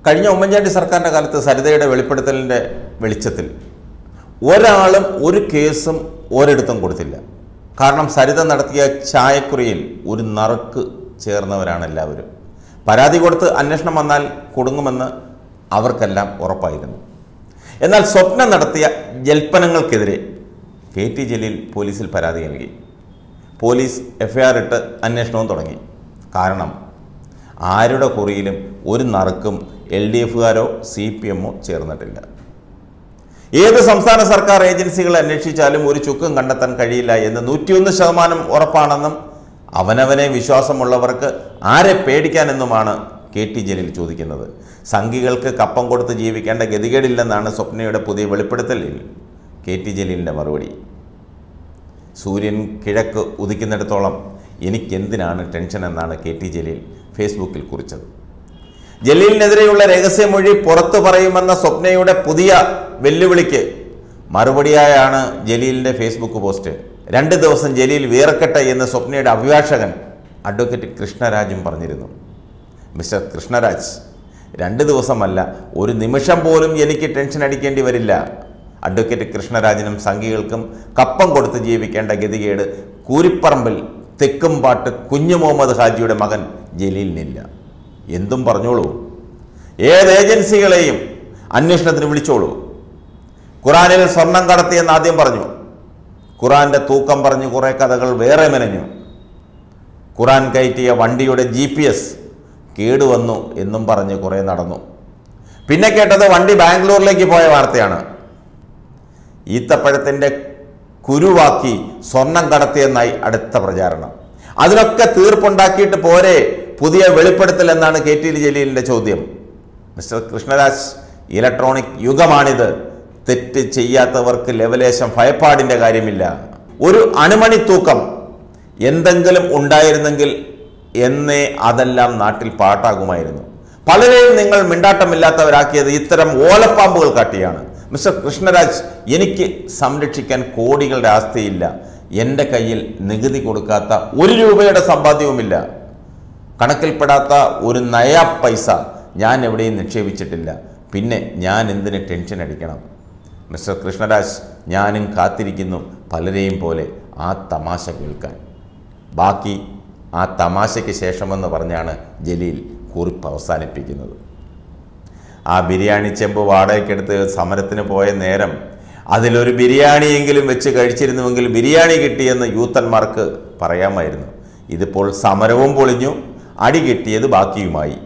കഴിഞ്ഞ ഉമ്മൻചാണ്ടി സർക്കാരിന്റെ കാലത്ത് സരിതയുടെ വെളിപ്പെടുത്തലിന്റെ വെളിച്ചത്തിൽ ഒരാളും ഒരു കേസും ഒരിടത്തും കൊടുത്തില്ല. കാരണം സരിത നടത്തിയ ചായക്കുറിയിൽ ഒരു നറുക്ക് ചേർന്നവരാണ് എല്ലാവരും. പരാതി കൊടുത്ത് അന്വേഷണം വന്നാൽ കൊടുങ്ങുമെന്ന് അവർക്കെല്ലാം ഉറപ്പായിരുന്നു. എന്നാൽ സ്വപ്നം നടത്തിയ ജൽപ്പനങ്ങൾക്കെതിരെ കെ ടി ജലീൽ പോലീസിൽ പരാതി നൽകി. പോലീസ് എഫ്ഐആർ ഇട്ട് അന്വേഷണവും തുടങ്ങി. കാരണം ആരുടെ കുറിയിലും ഒരു നറുക്കും എൽ ഡി എഫുകാരോ സി പി എമ്മോ ചേർന്നിട്ടില്ല. ഏത് സംസ്ഥാന സർക്കാർ ഏജൻസികളെ അന്വേഷിച്ചാലും ഒരു ചുക്കും കണ്ടെത്താൻ കഴിയില്ല എന്ന് നൂറ്റിയൊന്ന് ശതമാനം ഉറപ്പാണെന്നും അവനവനെ വിശ്വാസമുള്ളവർക്ക് ആരെ പേടിക്കാനെന്നുമാണ് കെ ടി ജലീൽ ചോദിക്കുന്നത്. സംഘികൾക്ക് കപ്പം കൊടുത്ത് ജീവിക്കേണ്ട ഗതികേടില്ലെന്നാണ് സ്വപ്നയുടെ പുതിയ വെളിപ്പെടുത്തലിൽ കെ ടി ജലീലിന്റെ മറുപടി. സൂര്യൻ കിഴക്ക് ഉദിക്കുന്നിടത്തോളം എനിക്കെന്തിനാണ് ടെൻഷൻ എന്നാണ് കെ ടി ജലീൽ ഫേസ്ബുക്കിൽ കുറിച്ചത്. ജലീലിനെതിരെയുള്ള രഹസ്യമൊഴി പുറത്തു പറയുമെന്ന സ്വപ്നയുടെ പുതിയ വെല്ലുവിളിക്ക് മറുപടിയായാണ് ജലീലിന്റെ ഫേസ്ബുക്ക് പോസ്റ്റ്. രണ്ട് ദിവസം ജലീൽ വീറക്കട്ടെ എന്ന് സ്വപ്നയുടെ അഭിഭാഷകൻ അഡ്വക്കേറ്റ് കൃഷ്ണരാജും പറഞ്ഞിരുന്നു. മിസ്റ്റർ കൃഷ്ണരാജ് രണ്ട് ദിവസമല്ല ഒരു നിമിഷം പോലും എനിക്ക് ടെൻഷൻ അടിക്കേണ്ടി വരില്ല. അഡ്വക്കേറ്റ് കൃഷ്ണരാജനും സംഘികൾക്കും കപ്പം കൊടുത്ത് ജീവിക്കേണ്ട ഗതികേട് കൂരിപ്പറമ്പിൽ തെക്കുംപാട്ട് കുഞ്ഞു മുഹമ്മദ് ഹാജിയുടെ മകൻ ജലീലിനില്ല. എന്തും പറഞ്ഞോളൂ. ഏത് ഏജൻസികളെയും അന്വേഷണത്തിന് വിളിച്ചോളൂ. ഖുറാനിൽ സ്വർണം കടത്തിയെന്ന് ആദ്യം പറഞ്ഞു. ഖുറാന്റെ തൂക്കം പറഞ്ഞ് കുറേ കഥകൾ വേറെ മെനഞ്ഞു. ഖുറാൻ കയറ്റിയ വണ്ടിയുടെ ജി പി എസ് കേടുവന്നു എന്നും പറഞ്ഞ് കുറേ നടന്നു. പിന്നെ കേട്ടത് വണ്ടി ബാംഗ്ലൂരിലേക്ക് പോയ വാർത്തയാണ്. ഈത്തപ്പഴത്തിന്റെ കുരുവാക്കി സ്വർണം കടത്തിയെന്നായി അടുത്ത പ്രചാരണം. അതിനൊക്കെ തീർപ്പുണ്ടാക്കിയിട്ട് പോരെ. പുതിയ വെളിപ്പെടുത്തൽ എന്നാണ് കെ ടി ജലീലിന്റെ ചോദ്യം. മിസ്റ്റർ കൃഷ്ണരാജ് ഇലക്ട്രോണിക് യുഗമാണിത്. തെറ്റ് ചെയ്യാത്തവർക്ക് ലെവലേശം ഭയപ്പാടിന്റെ കാര്യമില്ല. ഒരു അണുമണി തൂക്കം എന്തെങ്കിലും ഉണ്ടായിരുന്നെങ്കിൽ എന്നേ അതെല്ലാം നാട്ടിൽ പാട്ടാകുമായിരുന്നു. പലരെയും നിങ്ങൾ മിണ്ടാട്ടമില്ലാത്തവരാക്കിയത് ഇത്തരം ഓലപ്പാമ്പുകൾ കാട്ടിയാണ്. മിസ്റ്റർ കൃഷ്ണരാജ് എനിക്ക് സംരക്ഷിക്കാൻ കോടികളുടെ ആസ്തിയില്ല. എന്റെ കയ്യിൽ നികുതി കൊടുക്കാത്ത ഒരു രൂപയുടെ സമ്പാദ്യവുമില്ല. കണക്കിൽപ്പെടാത്ത ഒരു നയ പൈസ ഞാൻ എവിടെയും നിക്ഷേപിച്ചിട്ടില്ല. പിന്നെ ഞാൻ എന്തിന് ടെൻഷൻ അടിക്കണം? മിസ്റ്റർ കൃഷ്ണരാജ് ഞാനും കാത്തിരിക്കുന്നു പലരെയും പോലെ ആ തമാശ കേൾക്കാൻ. ബാക്കി ആ തമാശയ്ക്ക് ശേഷമെന്ന് പറഞ്ഞാണ് ജലീൽ കുറിപ്പ് അവസാനിപ്പിക്കുന്നത്. ആ ബിരിയാണി ചെമ്പ് വാടകയ്ക്കെടുത്ത് സമരത്തിന് പോയ നേരം അതിലൊരു ബിരിയാണിയെങ്കിലും വെച്ച് കഴിച്ചിരുന്നുവെങ്കിൽ ബിരിയാണി കിട്ടിയെന്ന് യൂത്തന്മാർക്ക് പറയാമായിരുന്നു. ഇതിപ്പോൾ സമരവും പൊളിഞ്ഞു. അടി കിട്ടിയത് ബാക്കിയുമായി